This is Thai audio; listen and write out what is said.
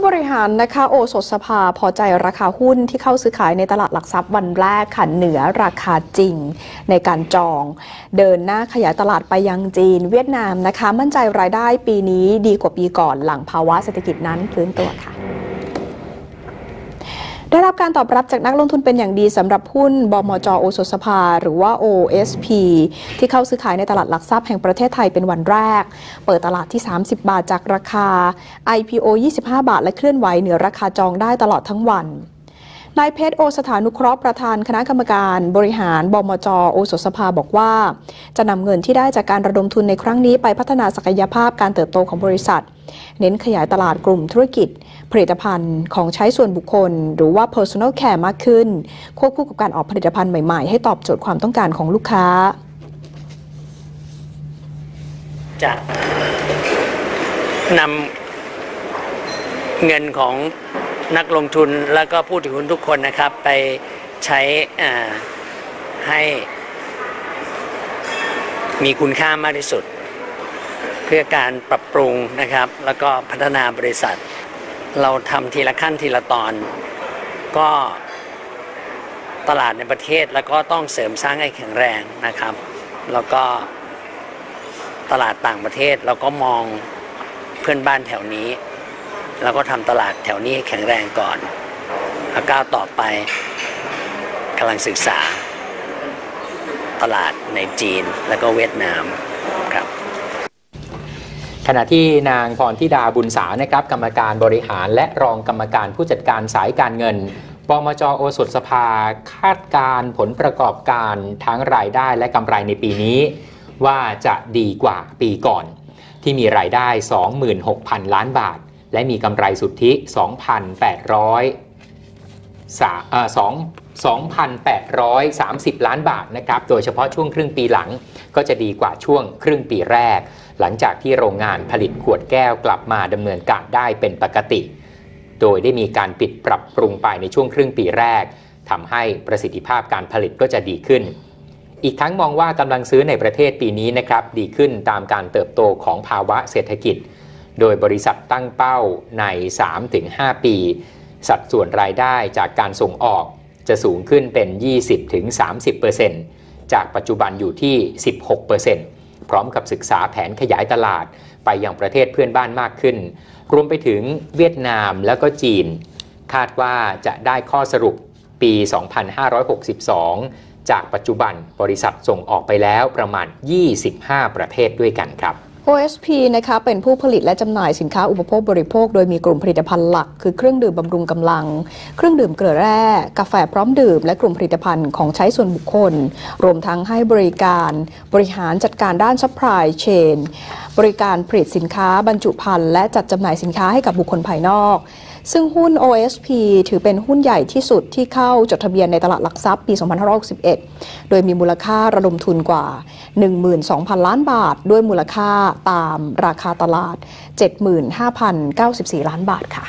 ผู้บริหารนะคะโอสถสภาพอใจราคาหุ้นที่เข้าซื้อขายในตลาดหลักทรัพย์วันแรกค่ะเหนือราคาจริงในการจอง เดินหน้าขยายตลาดไปยังจีน เวียดนามนะคะ มั่นใจรายได้ปีนี้ดีกว่าปีก่อนหลังภาวะเศรษฐกิจนั้นพื้นตัวค่ะ ได้รับการตอบรับจากนักลงทุนเป็นอย่างดีสำหรับหุ้นบมจโอสสภา หรือว่า OSP ที่เข้าซื้อขายในตลาดหลักทรัพย์แห่งประเทศไทยเป็นวันแรก เปิดตลาดที่ 30 บาทจากราคา IPO 25 บาท และเคลื่อนไหวเหนือราคาจองได้ตลอดทั้งวัน นายเพชรโอสถานุเคราะห์ประธานคณะกรรมการบริหารบมจโอสถสภาบอกว่า จะนำเงินที่ได้จากการระดมทุนในครั้งนี้ไปพัฒนาศักยภาพการเติบโตของบริษัท เน้นขยายตลาดกลุ่มธุรกิจ ผลิตภัณฑ์ของใช้ส่วนบุคคล หรือว่า personal care มากขึ้น ควบคู่กับการออกผลิตภัณฑ์ใหม่ๆ ให้ตอบโจทย์ความต้องการของลูกค้าจะนำเงินของ นักลงทุนแล้วก็ผู้ถือหุ้นทุกคนนะครับ ไปใช้ให้มีคุณค่ามากที่สุด เพื่อการปรับปรุงนะครับ แล้วก็พัฒนาบริษัท เราทำทีละขั้นทีละตอน ก็ตลาดในประเทศแล้วก็ต้องเสริมสร้างให้แข็งแรงนะครับ แล้วก็ตลาดต่างประเทศเราก็มองเพื่อนบ้านแถวนี้ เราก็ทำตลาดแถวนี้แข็งแรงก่อนแล้วก้าวต่อไปกำลังศึกษาตลาดในจีนแล้วก็เวียดนามครับขณะที่นางพรทิดาบุญสานะครับกรรมการบริหารและรองกรรมการผู้จัดการสายการเงินบมจโอสถสภาคาดการผลประกอบการทั้งรายได้และกำไรในปีนี้ ว่าจะดีกว่าปีก่อน ที่มีรายได้ 26,000 ล้านบาท และมีกำไรสุทธิ2,830 ล้านบาทนะครับ โดยเฉพาะช่วงครึ่งปีหลังก็จะดีกว่าช่วงครึ่งปีแรก หลังจากที่โรงงานผลิตขวดแก้วกลับมาดำเนินการได้เป็นปกติ โดยได้มีการปิดปรับปรุงไปในช่วงครึ่งปีแรกทำให้ประสิทธิภาพการผลิตก็จะดีขึ้น อีกทั้งมองว่ากำลังซื้อในประเทศปีนี้นะครับดีขึ้นตามการเติบโตของภาวะเศรษฐกิจ โดยบริษัทตั้งเป้าใน 3-5 ปี สัดส่วนรายได้จากการส่งออกจะสูงขึ้นเป็น 20-30%จากปัจจุบันอยู่ที่ 16%พร้อมกับศึกษาแผนขยายตลาดไปยังประเทศเพื่อนบ้านมากขึ้น รวมไปถึงเวียดนามแล้วก็จีน คาดว่าจะได้ข้อสรุปปี 2562 จากปัจจุบันบริษัทส่งออกไปแล้วประมาณ 25 ประเทศด้วยกันครับ OSP นะคะเป็นผู้ผลิตและจำหน่ายสินค้าอุปโภคบริโภค โดยมีกลุ่มผลิตภัณฑ์หลัก คือเครื่องดื่มบำรุงกำลัง เครื่องดื่มเกลือแร่ กาแฟพร้อมดื่ม และกลุ่มผลิตภัณฑ์ของใช้ส่วนบุคคล รวมทั้งให้บริการบริหารจัดการด้านซัพพลายเชนบริการผลิตสินค้าบรรจุภัณฑ์และจัดจำหน่ายสินค้าให้กับบุคคลภายนอก ซึ่งหุ้น OSP ถือเป็นหุ้นใหญ่ที่สุดที่เข้าจดทะเบียนในตลาดหลักทรัพย์ปี 2561 โดยมีมูลค่าระดมทุนกว่า 12,000 ล้านบาท ด้วยมูลค่าตามราคาตลาด 75,094 ล้านบาทค่ะ